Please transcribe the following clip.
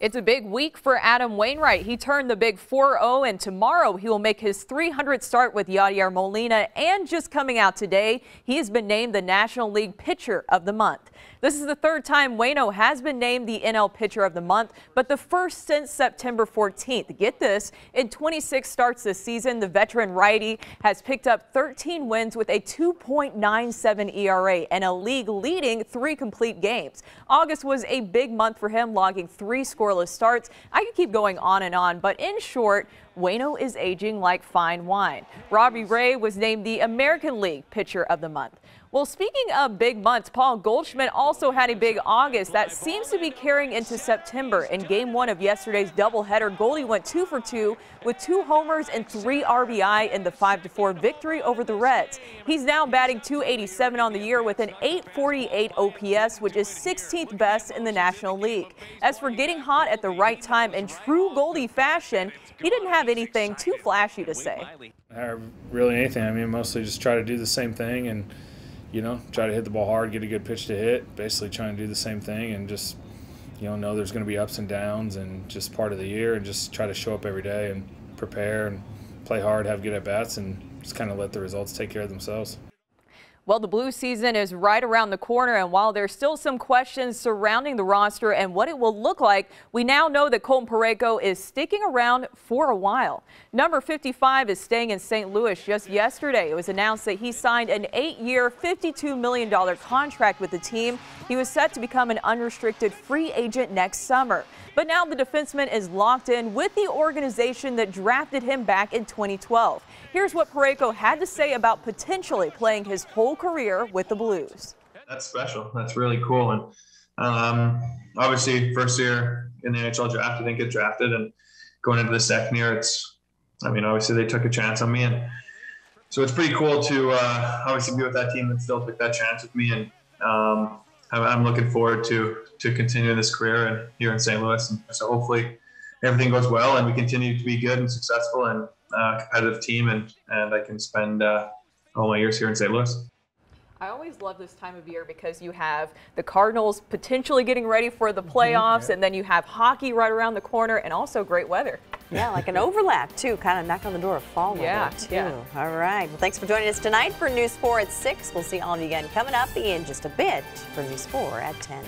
It's a big week for Adam Wainwright. He turned the big 4-0 and tomorrow he will make his 300th start with Yadier Molina and just coming out today, he has been named the National League Pitcher of the Month. This is the third time Wayno has been named the NL Pitcher of the Month, but the first since September 14th. Get this, in 26 starts this season, the veteran righty has picked up 13 wins with a 2.97 ERA and a league leading three complete games. August was a big month for him, logging three scoreless starts. I could keep going on and on, but in short, Wayno is aging like fine wine. Robbie Ray was named the American League Pitcher of the Month. Well, speaking of big months, Paul Goldschmidt also had a big August that seems to be carrying into September. In game one of yesterday's doubleheader, Goldie went two for two with two homers and three RBI in the 5-4 victory over the Reds. He's now batting 287 on the year with an 848 OPS, which is 16th best in the National League. As for getting hot at the right time in true Goldie fashion, he didn't have anything too flashy to say. Uh, really anything. I mean, mostly just try to do the same thing and – you know, try to hit the ball hard, get a good pitch to hit. Basically, trying to do the same thing and just, you know, know there's going to be ups and downs and just part of the year and just try to show up every day and prepare and play hard, have good at bats, and just kind of let the results take care of themselves. Well, the Blue season is right around the corner, and while there's still some questions surrounding the roster and what it will look like, we now know that Colton Parayko is sticking around for a while. Number 55 is staying in St. Louis just yesterday. It was announced that he signed an eight-year, $52 million contract with the team. He was set to become an unrestricted free agent next summer. But now the defenseman is locked in with the organization that drafted him back in 2012. Here's what Parayko had to say about potentially playing his whole career with the Blues. That's special. That's really cool. And um, obviously, first year in the NHL draft, I didn't get drafted. And going into the second year, it's, I mean, obviously they took a chance on me. And so it's pretty cool to uh, obviously be with that team that still took that chance with me. And um, I'm looking forward to to continuing this career and here in St. Louis. And so hopefully everything goes well and we continue to be good and successful and uh, competitive team and and I can spend uh, all my years here in St. Louis. I always love this time of year because you have the Cardinals potentially getting ready for the mm-hmm. playoffs, mm-hmm, yeah. and then you have hockey right around the corner, and also great weather. Yeah, like an overlap too, kind of knock on the door of fall yeah, too. Yeah. All right. Well, thanks for joining us tonight for News 4 at 6. We'll see all of you again coming up in just a bit for News 4 at 10.